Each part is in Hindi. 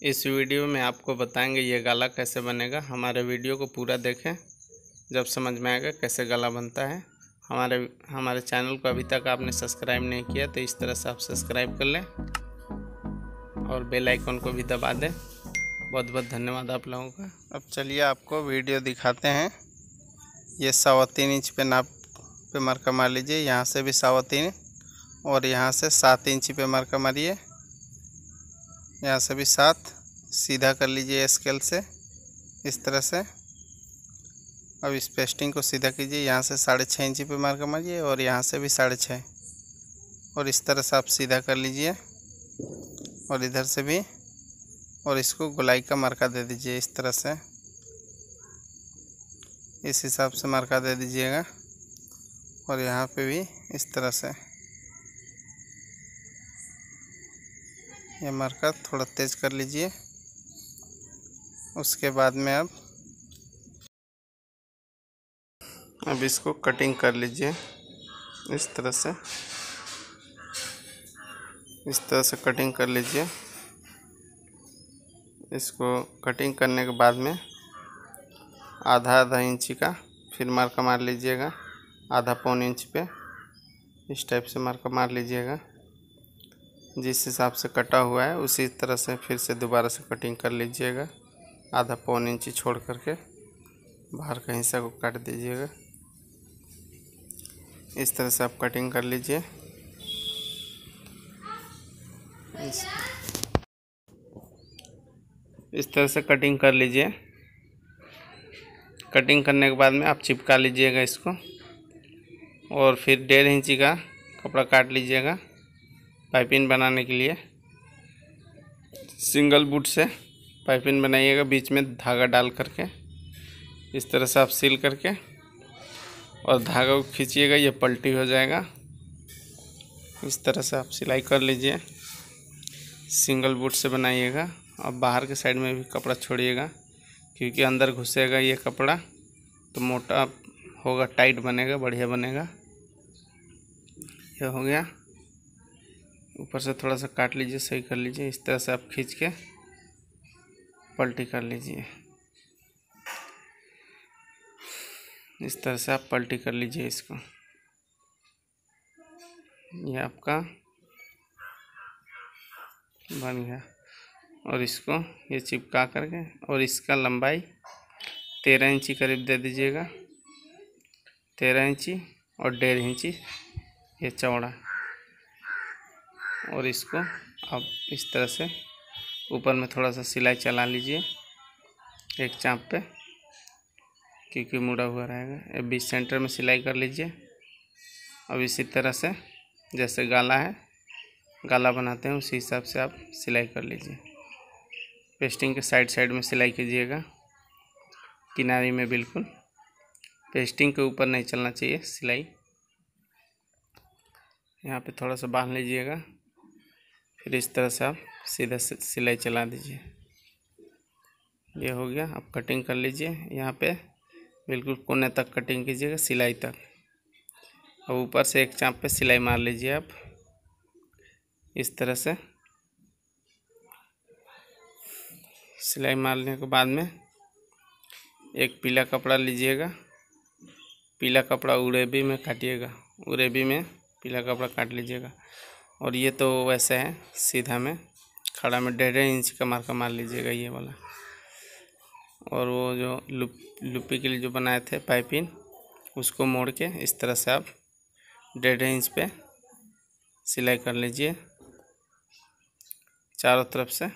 इस वीडियो में आपको बताएँगे ये गला कैसे बनेगा। हमारे वीडियो को पूरा देखें, जब समझ में आएगा कैसे गला बनता है। हमारे हमारे चैनल को अभी तक आपने सब्सक्राइब नहीं किया तो इस तरह से आप सब्सक्राइब कर लें और बेल आइकन को भी दबा दें। बहुत बहुत धन्यवाद आप लोगों का। अब चलिए आपको वीडियो दिखाते हैं। ये सवा तीन इंच पे नाप, पे मार्का मार लीजिए। यहाँ से भी सवा तीन और यहाँ से सात इंच पे मार्का मारिए। यहाँ से भी सात, सीधा कर लीजिए स्केल से, इस तरह से। अब इस पेस्टिंग को सीधा कीजिए, यहाँ से साढ़े छः इंची पे मार्का मारिए और यहाँ से भी साढ़े छः और इस तरह से आप सीधा कर लीजिए और इधर से भी, और इसको गुलाई का मार्का दे दीजिए इस तरह से। इस हिसाब से मार्का दे दीजिएगा और यहाँ पे भी इस तरह से। ये मार्का थोड़ा तेज कर लीजिए। उसके बाद में अब अब इसको कटिंग कर लीजिए। इस तरह से, इस तरह से कटिंग कर लीजिए। इसको कटिंग करने के बाद में आधा आधा इंची का फिर मार्का मार लीजिएगा। आधा पौन इंच पे इस टाइप से मार्का मार लीजिएगा। जिस हिसाब से कटा हुआ है उसी तरह से फिर से दोबारा से कटिंग कर लीजिएगा। आधा पौन इंची छोड़ करके बाहर का हिस्सा को काट दीजिएगा। इस तरह से आप कटिंग कर लीजिए। इस, इस तरह से कटिंग कर लीजिए। कटिंग करने के बाद में आप चिपका लीजिएगा इसको और फिर डेढ़ इंची का कपड़ा काट लीजिएगा। पाइपिंग बनाने के लिए। सिंगल बूट से पाइपिंग बनाइएगा, बीच में धागा डाल करके। इस तरह से आप सील करके और धागा को खींचिएगा, ये पलटी हो जाएगा। इस तरह से आप सिलाई कर लीजिए। सिंगल बूट से बनाइएगा। और बाहर के साइड में भी कपड़ा छोड़िएगा, क्योंकि अंदर घुसेगा ये कपड़ा तो मोटा होगा, टाइट बनेगा, बढ़िया बनेगा। ये हो गया। ऊपर से थोड़ा सा काट लीजिए, सही कर लीजिए, इस तरह से आप खींच के पलटी कर लीजिए। इस तरह से आप पलटी कर लीजिए इसको। ये आपका बन गया। और इसको ये चिपका करके, और इसका लंबाई तेरह इंची करीब दे दीजिएगा। तेरह इंची और डेढ़ इंची ये चौड़ा। और इसको आप इस तरह से ऊपर में थोड़ा सा सिलाई चला लीजिए। एक चाँप पे, क्योंकि मुड़ा हुआ रहेगा। बीच सेंटर में सिलाई कर लीजिए। अब इसी तरह से, जैसे गाला है, गाला बनाते हैं, उसी हिसाब से आप सिलाई कर लीजिए। पेस्टिंग के साइड साइड में सिलाई कीजिएगा। किनारे में बिल्कुल पेस्टिंग के ऊपर नहीं चलना चाहिए, सिलाई। यहाँ पे थोड़ा सा बाँध लीजिएगा। फिर इस तरह से आप सीधा सिलाई चला दीजिए। ये हो गया, आप कटिंग कर लीजिए। यहाँ पे बिल्कुल कोने तक कटिंग कीजिएगा, सिलाई तक। और ऊपर से एक चाँप पे सिलाई मार लीजिए आप। इस तरह से सिलाई मारने के बाद में एक पीला कपड़ा लीजिएगा। पीला कपड़ा उरेबी में काटिएगा। उरेबी में पीला कपड़ा काट लीजिएगा। और ये तो वैसे है, सीधा में। खड़ा में डेढ़ इंच का मार्का मार लीजिएगा ये वाला। और वो जो लुप, लुपी के लिए जो बनाए थे पाइपिंग, उसको मोड़ के इस तरह से आप डेढ़ इंच पे सिलाई कर लीजिए। चारों तरफ़ से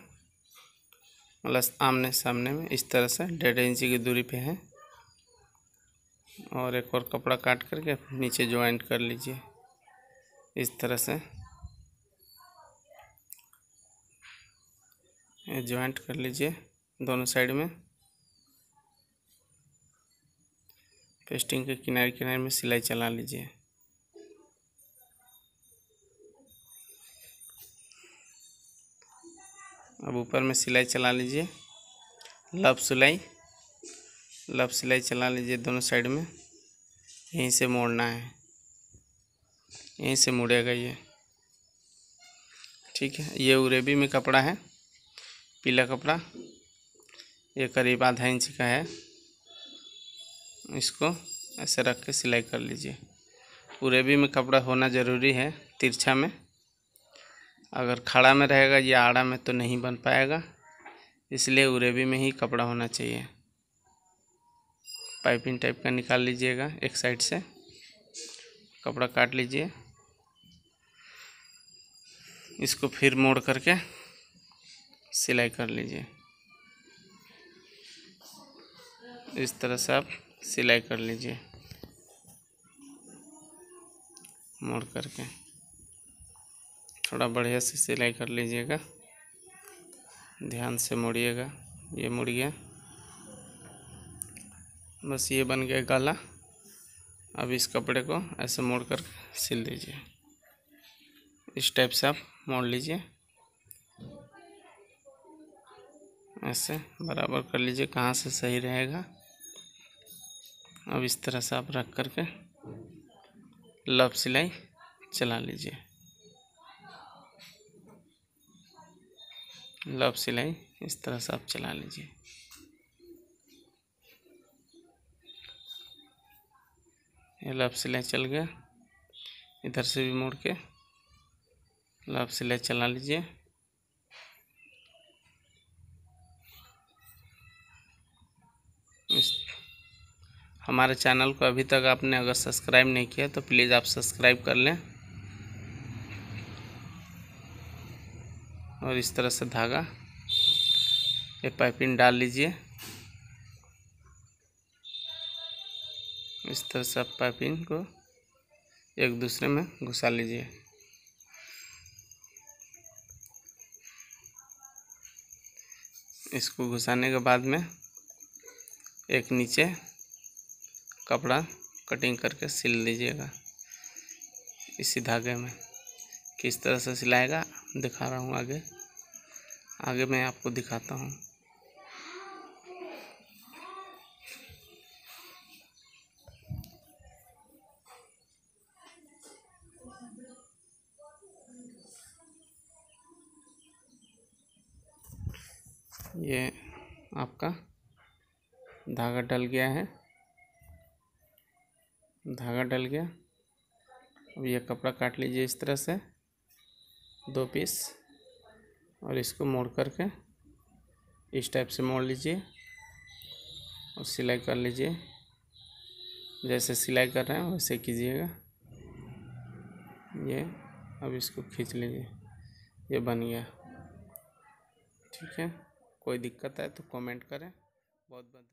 मतलब आमने सामने में इस तरह से डेढ़ इंच की दूरी पे है। और एक और कपड़ा काट करके नीचे ज्वाइंट कर लीजिए। इस तरह से। ज्वाइंट कर लीजिए दोनों साइड में। पेस्टिंग के किनारे किनारे में सिलाई चला लीजिए। अब ऊपर में सिलाई चला लीजिए। लब सिलाई। लब सिलाई चला लीजिए दोनों साइड में। यहीं से मोड़ना है। यहीं से मुड़ेगा ये। ठीक है, ये उरेबी में कपड़ा है। पीला कपड़ा, ये करीब आधा इंच का है। इसको ऐसे रख के सिलाई कर लीजिए। भी में कपड़ा होना ज़रूरी है तिरछा में। अगर खड़ा में रहेगा या आड़ा में तो नहीं बन पाएगा, इसलिए उरेबी में ही कपड़ा होना चाहिए। पाइपिंग टाइप का निकाल लीजिएगा एक साइड से। कपड़ा काट लीजिए। इसको फिर मोड़ करके सिलाई कर लीजिए। इस तरह से आप सिलाई कर लीजिए। मोड़ करके। थोड़ा बढ़िया से सिलाई कर लीजिएगा। ध्यान से मोड़िएगा। ये मुड़ गया। बस ये बन गया गला अब इस कपड़े को ऐसे मोड़ कर सिल दीजिए। इस टाइप से आप मोड़ लीजिए। ऐसे, बराबर कर लीजिए कहाँ से सही रहेगा। अब इस तरह से आप रख करके लव सिलाई चला लीजिए। लव सिलाई इस तरह से आप चला लीजिए। ये लव सिलाई चल गया। इधर से भी मोड़ के लव सिलाई चला लीजिए इस हमारे चैनल को अभी तक आपने अगर सब्सक्राइब नहीं किया तो प्लीज़ आप सब्सक्राइब कर लें। और इस तरह से धागा, ये पाइपिंग डाल लीजिए। इस तरह से आप पाइपिंग को एक दूसरे में घुसा लीजिए। इसको घुसाने के बाद में एक नीचे कपड़ा कटिंग करके सिल दीजिएगा इसी धागे में। किस तरह से सिलाएगा, दिखा रहा हूँ आगे। आगे मैं आपको दिखाता हूँ। ये आपका धागा डल गया है। धागा डल गया अब ये कपड़ा काट लीजिए इस तरह से, दो पीस और इसको मोड़ करके इस टाइप से मोड़ लीजिए और सिलाई कर लीजिए। जैसे सिलाई कर रहे हैं, वैसे कीजिएगा। ये अब इसको खींच लीजिए, ये बन गया। ठीक है? कोई दिक्कत है तो कमेंट करें। बहुत बहुत